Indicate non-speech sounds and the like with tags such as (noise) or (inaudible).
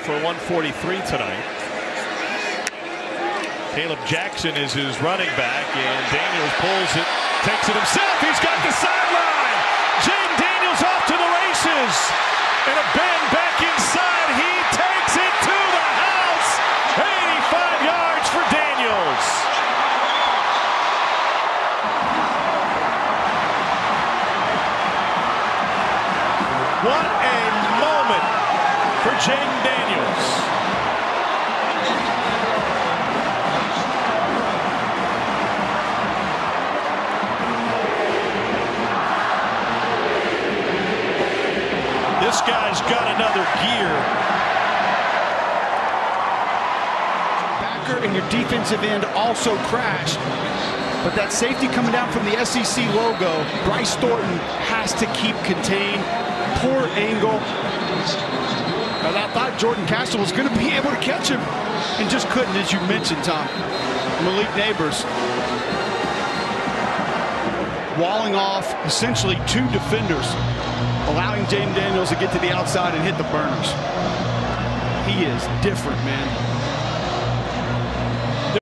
for 143 tonight. Kaleb Jackson is his running back, and Daniels pulls it, takes it himself. He's got the sideline. Jayden Daniels off to the races. And a bend back inside. He takes it to the house. 85 yards for Daniels. What a for Jayden Daniels. This guy's got another gear. Backer and your defensive end also crashed. But that safety coming down from the SEC logo, Bryce Thornton has to keep contained. Poor angle. And I thought Jordan Castell was going to be (laughs) able to catch him and just couldn't, as you mentioned, Tom. Malik Nabers walling off essentially two defenders, allowing Jayden Daniels to get to the outside and hit the burners. He is different, man.